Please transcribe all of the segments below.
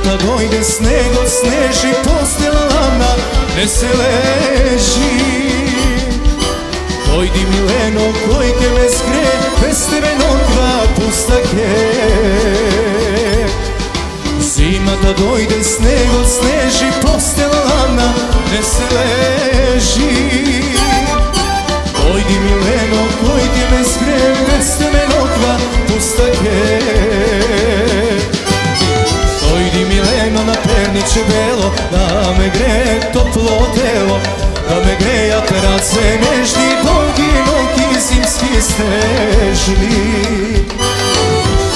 Zima ta dojde, sneg sneži Postela lana ne se leži. Dojdi Mileno, kojke me skre Bez tebe nogva pusta Zima Da me greja perace nežni Dolgi nogi zimski snežni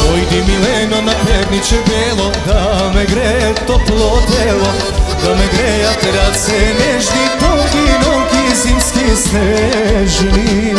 Dojdi Mileno na perniče belo Da me gre toplo telo. Da me greja perace nežni Dolgi nogi zimski snežni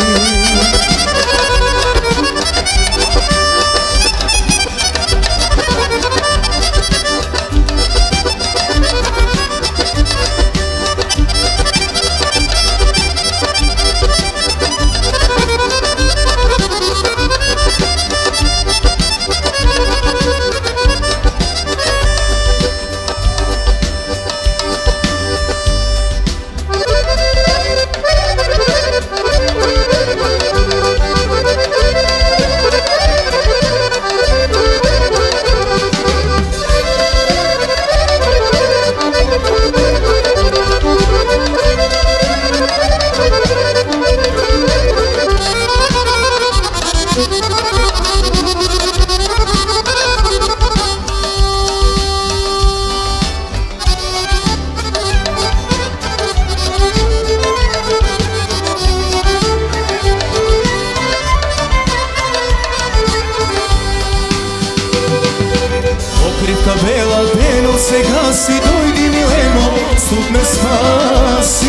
se gasi Dojdi Mileno, stup me spasi.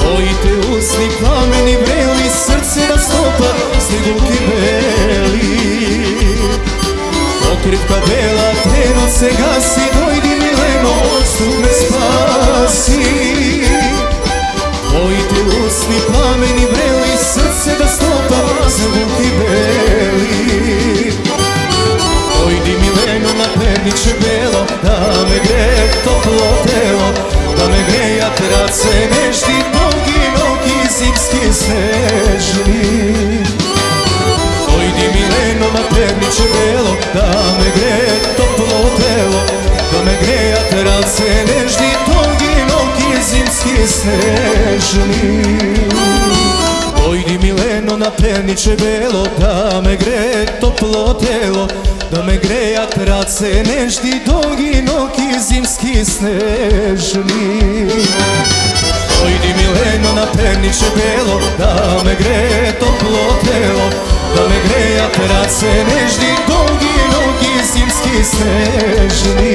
Tvoji te usni plameni vreli Srce na stopa, snegulki beli. Okrivka bela, deno se gasi Da me gre toplo telo Da me greja trace nežni Nogi, nogi zimski snežni. Dojdi Mileno na perniče belo Da me gre toplo telo Da me greja trace nežni Nogi, nogi zimski snežni Mileno na perniče belo Da me gre toplo telo Da me greja trace nežni Dugi nogi zimski snežni Dojdi Mileno na perniče belo Da me gre toplo telo Da me greja trace nežni Dugi nogi zimski snežni